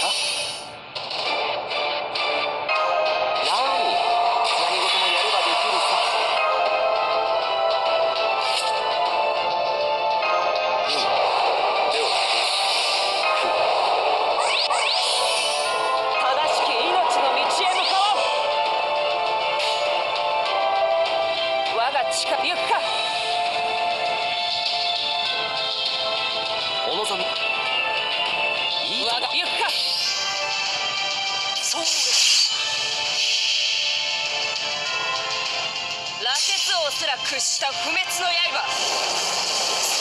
啊すら屈した不滅の刃。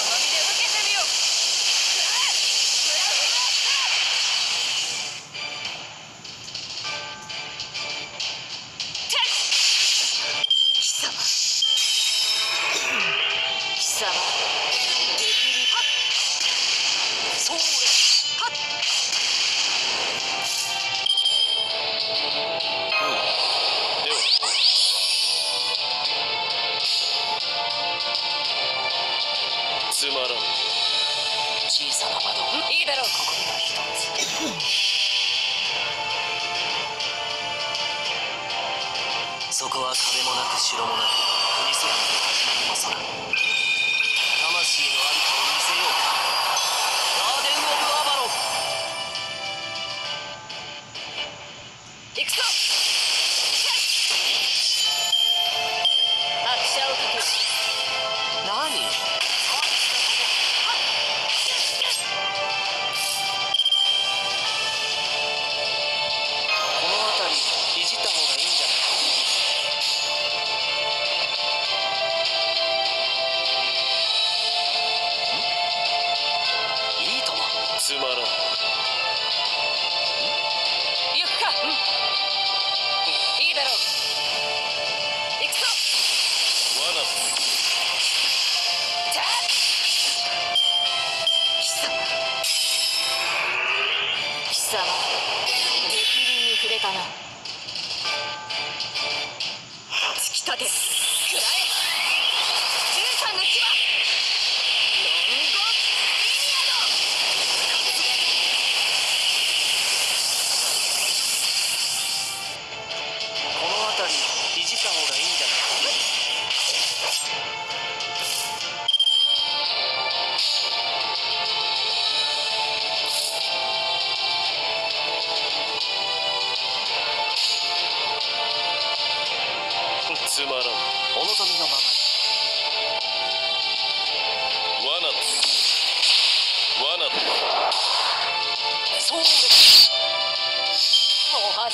こは壁もなく城もなく国空も始まりも空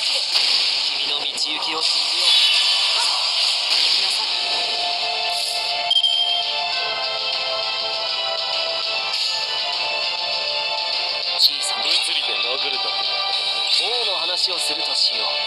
君の道行きを信じよう。小さな物理で殴るだけだ王の話をするとしよう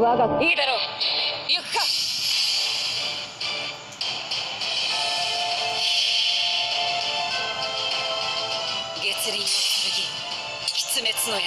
我がいいだろう。行くか。月輪の剣きつめつの矢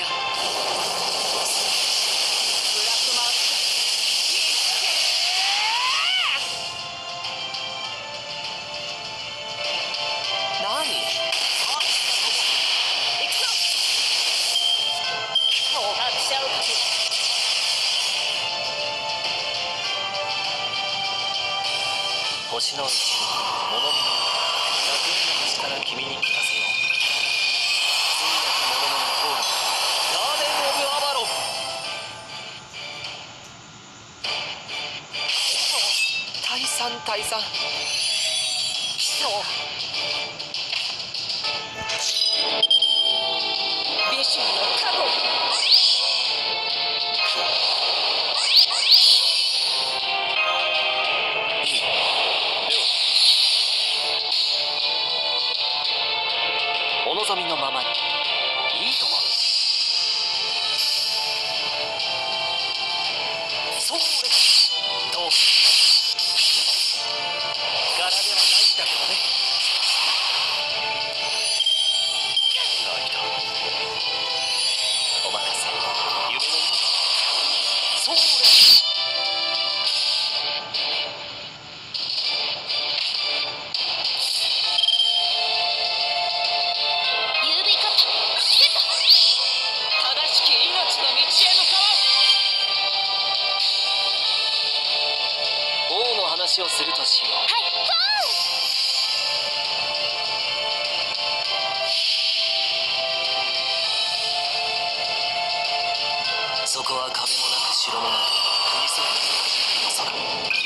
さん。貴様のお望みのままに。ここは壁もなく城もなく国すらない初めての空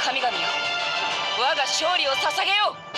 神々よ。我が勝利を捧げよう。